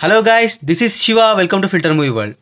Hello guys this is Shiva welcome to filter movie world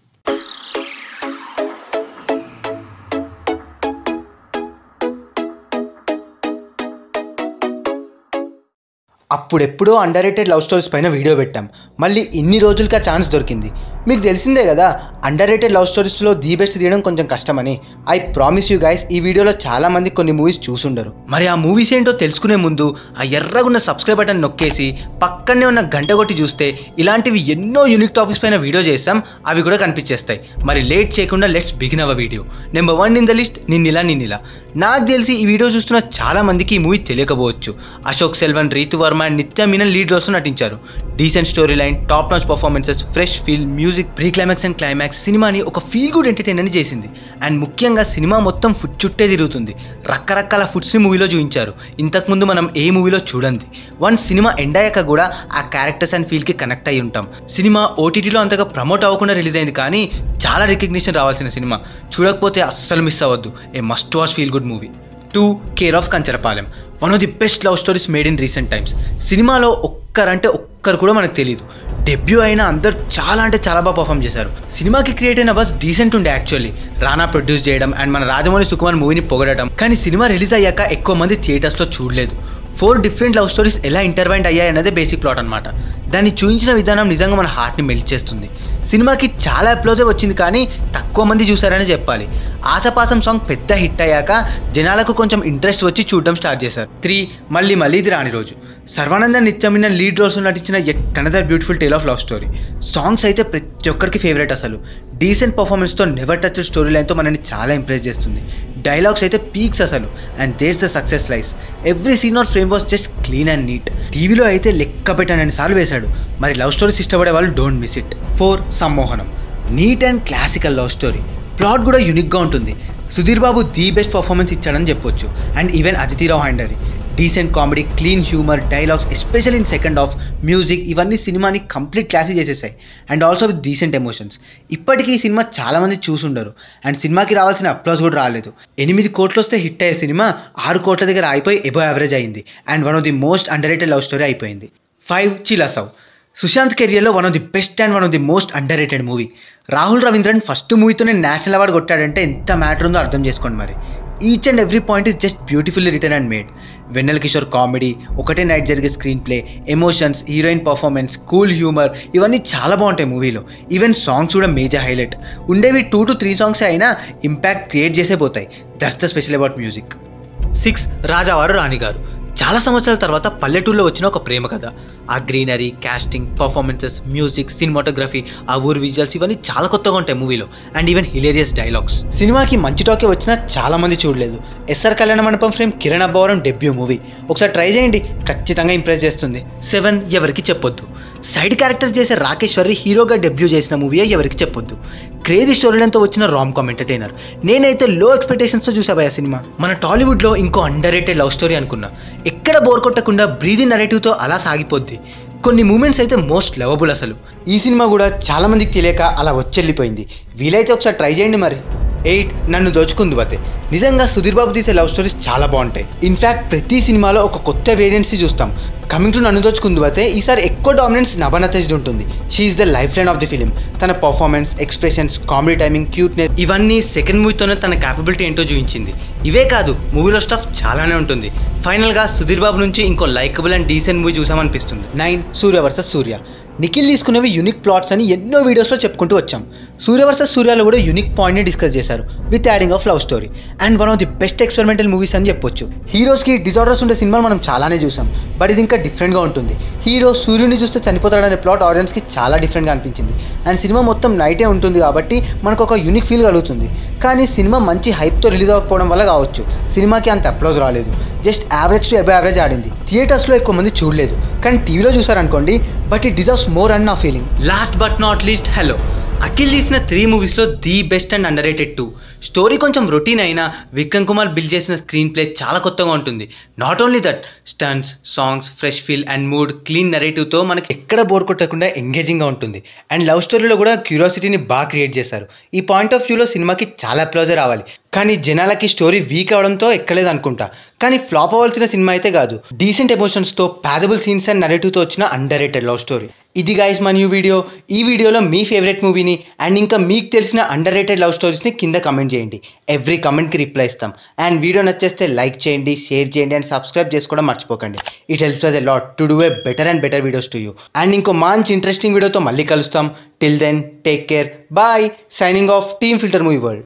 అప్పుడెప్పుడో under rated love stories పైన video పెట్టాం. మళ్ళీ ఇన్ని రోజులకి ఆ ఛాన్స్ దొరికింది. మీకు తెలిసిందే కదా అండర్ రేటెడ్ లవ్ స్టోరీస్లో ది బెస్ట్ తీయడం కొంచెం కష్టమని. ఐ ప్రామిస్ యూ గైస్ ఈ వీడియోలో చాలా మంది కొన్ని మూవీస్ చూసుండరు. మరి ఆ మూవీస్ ఏంటో తెలుసుకునే ముందు ఆ ఎర్రగున్న సబ్స్క్రైబ్ బటన్ నొక్కేసి పక్కనే ఉన్న గంట కొట్టి చూస్తే ఇలాంటివి ఎన్నో యూనిక్ టాపిక్స్ పైన వీడియో చేస్తాం అవి కూడా కనిపించేస్తాయి. మరి లేట్ చేయకుండా లెట్స్ బిగిన్ అవ video number one in the list Ninnila Ninnila. నాకు తెలిసి ఈ వీడియో చూస్తున్న చాలా మందికి ఈ మూవీ తెలియకపోవచ్చు. అశోక్ సెల్వన్ రీతు వర్మ నిత్య మీనన్ లీడ్ రోల్స్లో నటించారు. Decent story line top notch performances fresh feel music pre climax and climax సినిమాని ఒక ఫీల్ గుడ్ ఎంటర్టైన్ అని చేసింది. అండ్ ముఖ్యంగా సినిమా మొత్తం ఫుడ్ చుట్టే తిరుగుతుంది. రకరకాల ఫుడ్స్ని మూవీలో చూపించారు. ఇంతకుముందు మనం ఏ మూవీలో చూడండి వన్ సినిమా ఎండ్ అయ్యాక కూడా ఆ క్యారెక్టర్స్ అండ్ ఫీల్కి కనెక్ట్ అయి ఉంటాం. సినిమా ఓటీటీలో అంతగా ప్రమోట్ అవ్వకుండా రిలీజ్ అయింది కానీ చాలా రికగ్నిషన్ రావాల్సిన సినిమా. చూడకపోతే అస్సలు మిస్ అవ్వద్దు. A must watch feel good movie. Two care of Kancharapalem. One of the best love stories made in recent times. సినిమాలో ఒక్కరంటే ఒక్క ఒక్కరు కూడా మనకు తెలియదు డెబ్యూ అయిన అందరు చాలా అంటే చాలా బాగా పర్ఫామ్ చేశారు. సినిమాకి క్రియేట్ అయిన బస్ డీసెంట్ ఉండే యాక్చువల్లీ రానా ప్రొడ్యూస్ చేయడం అండ్ మన రాజమౌళి సుకుమార్ మూవీని పొగడటం. కానీ సినిమా రిలీజ్ అయ్యాక ఎక్కువ మంది థియేటర్స్లో చూడలేదు. ఫోర్ డిఫరెంట్ లవ్ స్టోరీస్ ఎలా ఇంటర్వైండ్ అయ్యాయి అన్నదే బేసిక్ ప్లాట్ అనమాట దాన్ని చూపించిన విధానం నిజంగా మన హార్ట్ని మెల్ట్ చేస్తుంది. సినిమాకి చాలా అప్లోజే వచ్చింది కానీ తక్కువ మంది చూసారని చెప్పాలి. ఆసపాసం సాంగ్ పెద్ద హిట్ అయ్యాక జనాలకు కొంచెం ఇంట్రెస్ట్ వచ్చి చూడడం స్టార్ట్ చేశారు. త్రీ మళ్ళీ మళ్ళీ ఇది రాని రోజు. సర్వానంద నిత్యమైన లీడ్ రోల్స్ నటించిన at another beautiful tale of love story. Songs అయితే ప్రతి ఒక్కరికి ఫేవరెట్ అసలు. డీసెంట్ పర్ఫార్మెన్స్తో నెవర్ టచ్ స్టోరీ లైన్తో మనల్ని చాలా ఇంప్రెస్ చేస్తుంది. డైలాగ్స్ అయితే పీక్స్ అసలు. And there's the success lies. Every scene or frame was just clean and neat. టీవీలో అయితే లెక్క పెట్టనని సార్లు వేశాడు. మరి లవ్ స్టోరీస్ ఇష్టపడే వాళ్ళు don't miss it. Four సమ్మోహనం. Neat and classical love story. Plot కూడా యూనిక్గా ఉంటుంది. Sudheer Babu the best performance ఇచ్చాడని చెప్పొచ్చు. And even Aditi Rao హ్యాండరీ decent comedy clean humour dialogues special in second of music ఇవన్నీ సినిమాని complete classy చేసేసాయి. And also with decent emotions ఇప్పటికీ ఈ cinema చాలామంది చూసుండరు. అండ్ సినిమాకి రావాల్సిన అప్లాస్ కూడా రాలేదు. ఎనిమిది కోట్లు వస్తే హిట్ అయ్యే సినిమా ఆరు కోట్ల దగ్గర అయిపోయి ఎబో యావరేజ్ అయింది. And one of the most under love story అయిపోయింది. ఫైవ్ చిలసవ్ సుశాంత్ కెరియర్లో one of the best and one of the most underrated movie Rahul Ravindran first మూవీతోనే national award కొట్టాడంటే ఎంత మ్యాటర్ ఉందో అర్థం చేసుకోండి మరి. Each and every point is just beautifully written and made Vennela Kishore comedy ఒకటే night జరిగే screenplay emotions heroine performance cool humour ఇవన్నీ చాలా బాగుంటాయి మూవీలో ఈవెన్ సాంగ్స్ కూడా మేజర్ హైలైట్ ఉండేవి టూ టు త్రీ సాంగ్స్ అయినా ఇంపాక్ట్ క్రియేట్ చేసే పోతాయి. That's the special about music six Rajavaru Ranigaru. చాలా సంవత్సరాల తర్వాత పల్లెటూరులో వచ్చిన ఒక ప్రేమ కథ. ఆ greenery casting performances music cinematography ఆ ఊరు విజువల్స్ ఇవన్నీ చాలా కొత్తగా ఉంటాయి మూవీలో. అండ్ ఈవెన్ హిలేరియస్ డైలాగ్స్ సినిమాకి మంచి టాకే వచ్చినా చాలా మంది చూడలేదు. SR Kalyana Mandapam fame Kiran Abbavaram debut movie ఒకసారి ట్రై చేయండి ఖచ్చితంగా ఇంప్రెస్ చేస్తుంది. సెవెన్ ఎవరికి చెప్పొద్దు. సైడ్ క్యారెక్టర్ చేసే రాకేశ్వరి హీరోగా డెబ్యూ చేసిన మూవీ ఎవరికి చెప్పొద్దు. క్రేజీ స్టోరీలతో వచ్చిన రామ్ కామ్ ఎంటర్టైనర్ నేనైతే లో ఎక్స్పెక్టేషన్స్తో చూసాబా సినిమా. మన టాలీవుడ్లో ఇంకో అండర్ రేటెడ్ లవ్ స్టోరీ అనుకున్నా. ఎక్కడ బోర్ కొట్టకుండా బ్రీదింగ్ నరేటివ్తో అలా సాగిపోద్ది. కొన్ని మూమెంట్స్ అయితే మోస్ట్ లవబుల్ అసలు. ఈ సినిమా కూడా చాలామందికి తెలియక అలా వచ్చెళ్ళిపోయింది. వీలైతే ఒకసారి ట్రై చేయండి మరి. ఎయిట్ నన్ను దోచుకుంది వతే. నిజంగా సుధీర్ బాబు తీసే లవ్ స్టోరీస్ చాలా బాగుంటాయి. ఇన్ఫ్యాక్ట్ ప్రతి సినిమాలో ఒక కొత్త వేరియంట్స్ని చూస్తాం. కమింగ్ టు నన్ను దోచుకుంది వతే ఈసారి ఎక్కువ డామినెన్స్ నభనతేజ్ ఉంటుంది. She is the lifeline of the film తన performance expressions comedy timing cuteness ఇవన్నీ సెకండ్ మూవీతోనే తన క్యాపబిలిటీ ఏంటో చూపించింది. ఇవే కాదు మూవీలో స్టఫ్ చాలానే ఉంటుంది. ఫైనల్గా సుధీర్ బాబు నుంచి ఇంకో likeable and decent movie చూసామనిపిస్తుంది. Nine Surya versus Surya. Nikhil తీసుకునేవి యూనిక్ ప్లాట్స్ అని ఎన్నో వీడియోస్లో చెప్పుకుంటూ వచ్చాం. సూర్య వర్సెస్ కూడా యూనిక్ పాయింట్ని డిస్కస్ చేశారు with adding of love story and one of the best experimental movies అని చెప్పొచ్చు. హీరోస్కి డిజార్డర్స్ ఉండే సినిమాలు మనం చాలానే చూసాం. బట్ ఇది ఇంకా డిఫరెంట్గా ఉంటుంది. హీరో సూర్యుని చూస్తే చనిపోతాడనే ప్లాట్ ఆడియన్స్కి చాలా డిఫరెంట్గా అనిపించింది. అండ్ సినిమా మొత్తం నైటే ఉంటుంది కాబట్టి మనకు ఒక యూనిక్ ఫీల్ కలుగుతుంది. కానీ సినిమా మంచి హైప్తో రిలీజ్ అవ్వకపోవడం వల్ల కావచ్చు. సినిమాకి అంత అప్లోజ్ రాలేదు. Just average to above average ఆడింది. థియేటర్స్లో ఎక్కువ మంది చూడలేదు. కానీ టీవీలో చూసారనుకోండి but it deserves more and నా feeling. Last but not least hello Akhil తీసిన త్రీ మూవీస్లో the best and underrated too story కొంచెం రొటీన్ అయినా విక్రమ్ కుమార్ బిల్డ్ చేసిన స్క్రీన్ ప్లే చాలా కొత్తగా ఉంటుంది. Not only that stunts songs fresh feel and mood clean నెరేటివ్తో మనకి ఎక్కడ బోర్ కొట్టకుండా ఎంగేజింగ్గా ఉంటుంది. అండ్ లవ్ స్టోరీలో కూడా క్యూరియాసిటీని బాగా క్రియేట్ చేశారు. ఈ పాయింట్ ఆఫ్ వ్యూలో సినిమాకి చాలా అప్లోజే రావాలి. కానీ జనాలకి స్టోరీ వీక్ అవడంతో ఎక్కలేదు అనుకుంటా. కానీ ఫ్లాప్ అవ్వాల్సిన సినిమా అయితే కాదు. డీసెంట్ ఎమోషన్స్తో ప్యాదబుల్ సీన్స్ అండ్ నెరేటివ్తో వచ్చిన అండర్ రేటెడ్ లవ్ స్టోరీ ఇది గాయస్ మా న్యూ వీడియో ఈ వీడియోలో మీ ఫేవరెట్ మూవీని అండ్ ఇంకా మీకు తెలిసిన అండర్ రేటెడ్ లవ్ స్టోరీస్ని కింద కమెంట్ చేయండి. ఎవ్రీ కమెంట్కి రిప్లై ఇస్తాం. అండ్ వీడియో నచ్చేస్తే లైక్ చేయండి షేర్ చేయండి అండ్ సబ్స్క్రైబ్ చేసుకోవడం మర్చిపోకండి. It helps us a lot to do a better and better videos to you and ఇంకో మంచి ఇంట్రెస్టింగ్ వీడియోతో మళ్ళీ కలుస్తాం. Till then take care bye signing off team filter movie world